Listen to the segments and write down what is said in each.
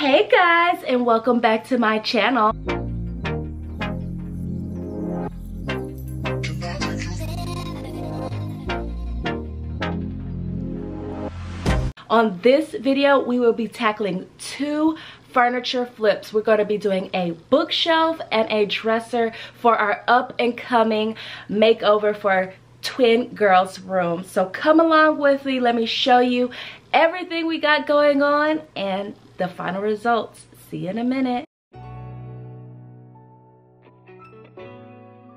Hey guys and welcome back to my channel. On this video, we will be tackling two furniture flips. We're going to be doing a bookshelf and a dresser for our up and coming makeover for twin girls room. So come along with me. Let me show you everything we got going on and the final results. See you in a minute.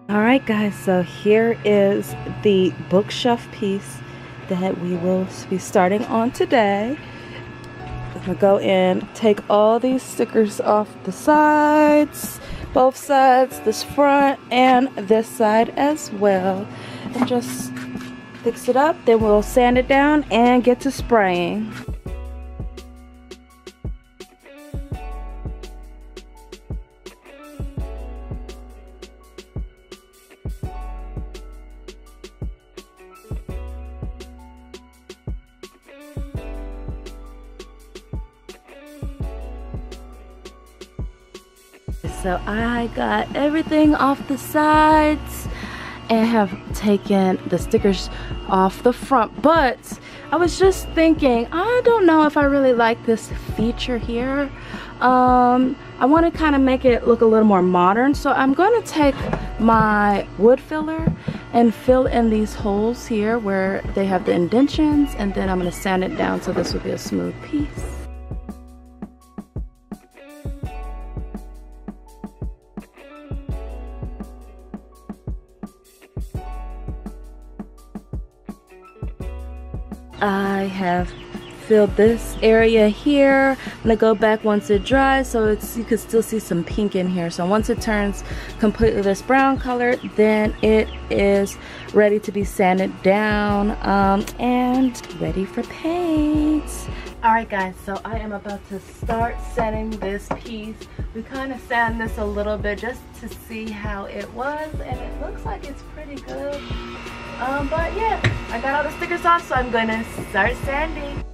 All right, guys, so here is the bookshelf piece that we will be starting on today. I'm gonna go in, take all these stickers off the sides, both sides, this front and this side as well. And just fix it up, then we'll sand it down and get to spraying. So I got everything off the sides and have taken the stickers off the front. But I was just thinking, I don't know if I really like this feature here. Um, I want to kind of make it look a little more modern. So I'm going to take my wood filler and fill in these holes here where they have the indentions. And then I'm going to sand it down so this will be a smooth piece. I have filled this area here. I'm gonna go back once it dries so it's you can still see some pink in here. So once it turns completely this brown color, then it is ready to be sanded down um, and ready for paint. Alright guys, so I am about to start sanding this piece. We kind of sand this a little bit just to see how it was and it looks like it's pretty good. Um, but yeah, I got all the stickers off, so I'm gonna start sanding.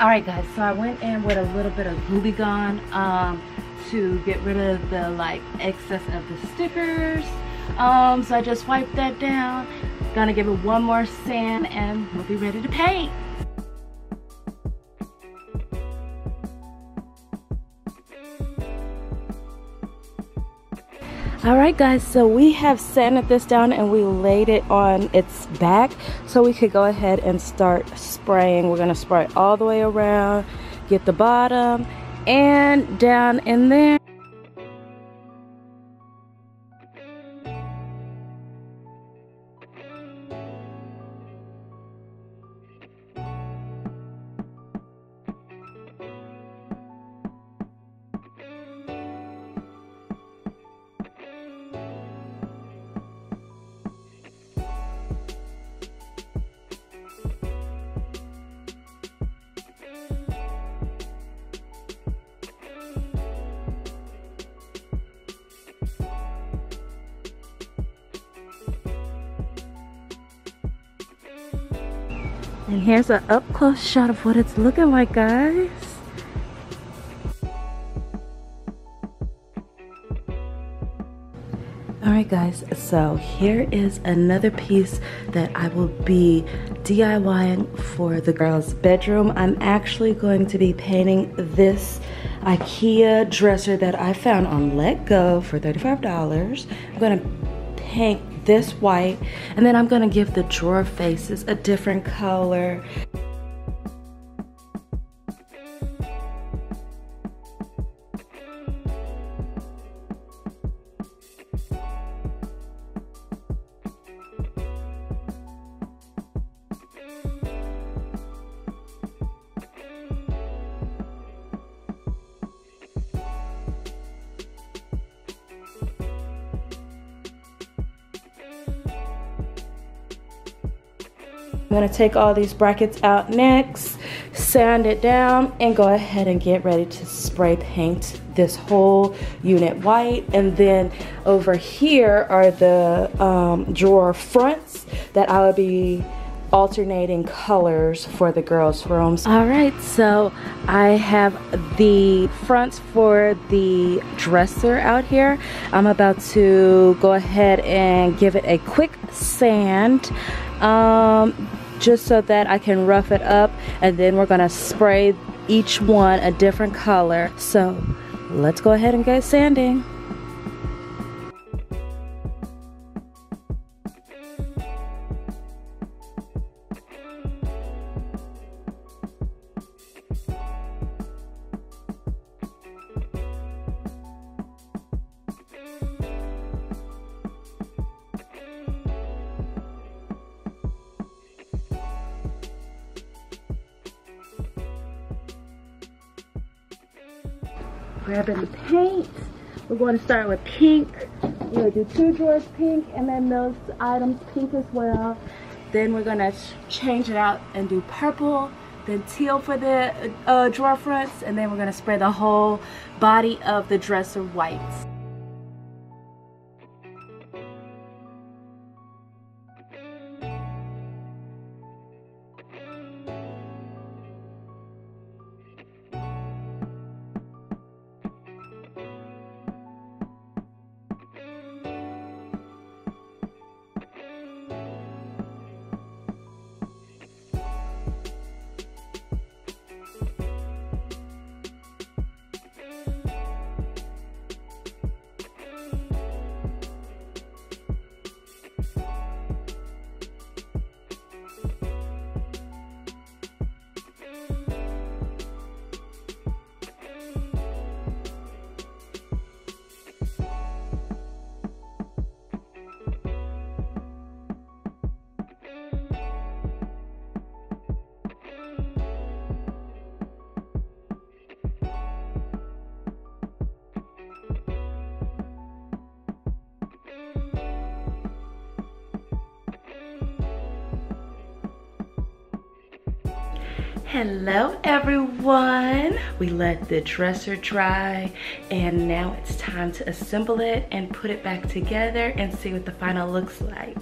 Alright guys, so I went in with a little bit of Gooby Gone. Um, to get rid of the like excess of the stickers. Um, so I just wiped that down. Gonna give it one more sand and we'll be ready to paint. Alright guys, so we have sanded this down and we laid it on its back so we could go ahead and start spraying. We're going to spray all the way around, get the bottom, and down in there And here's an up close shot of what it's looking like, guys. Alright guys, so here is another piece that I will be DIYing for the girls' bedroom. I'm actually going to be painting this Ikea dresser that I found on Letgo for $35. I'm going to paint this white and then I'm gonna give the drawer faces a different color I'm gonna take all these brackets out next, sand it down, and go ahead and get ready to spray paint this whole unit white. And then over here are the um, drawer fronts that I will be alternating colors for the girls' rooms. All right, so I have the fronts for the dresser out here. I'm about to go ahead and give it a quick sand. Um, just so that I can rough it up and then we're gonna spray each one a different color. So let's go ahead and get sanding. Grabbing the paint. We're going to start with pink. We're going to do two drawers pink and then those items pink as well. Then we're going to change it out and do purple, then teal for the uh, drawer fronts, and then we're going to spray the whole body of the dresser white. Hello everyone. We let the dresser dry and now it's time to assemble it and put it back together and see what the final looks like.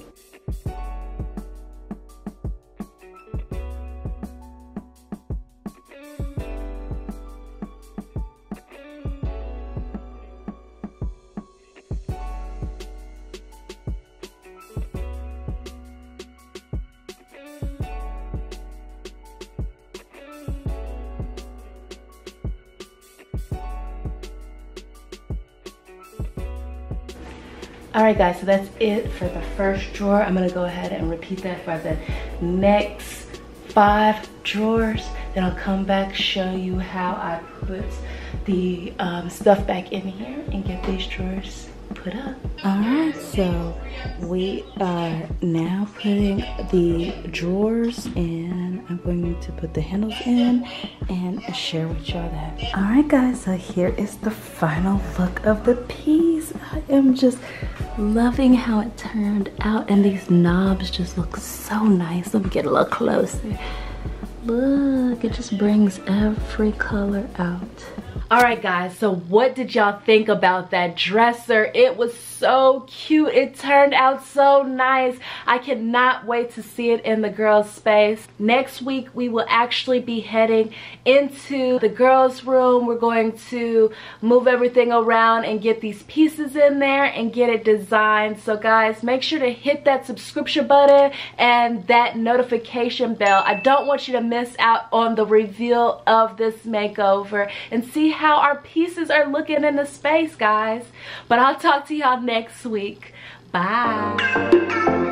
All right guys, so that's it for the first drawer. I'm gonna go ahead and repeat that for the next five drawers. Then I'll come back, show you how I put the um, stuff back in here and get these drawers up. All right, so we are now putting the drawers in. I'm going to put the handles in and share with y'all that. All right, guys, so here is the final look of the piece. I am just loving how it turned out and these knobs just look so nice. Let me get a little closer. Look, it just brings every color out. All right, guys, so what did y'all think about that dresser? It was so cute. It turned out so nice. I cannot wait to see it in the girls' space. Next week, we will actually be heading into the girls' room. We're going to move everything around and get these pieces in there and get it designed. So guys, make sure to hit that subscription button and that notification bell. I don't want you to miss out on the reveal of this makeover and see how our pieces are looking in the space, guys. But I'll talk to y'all next week. Bye.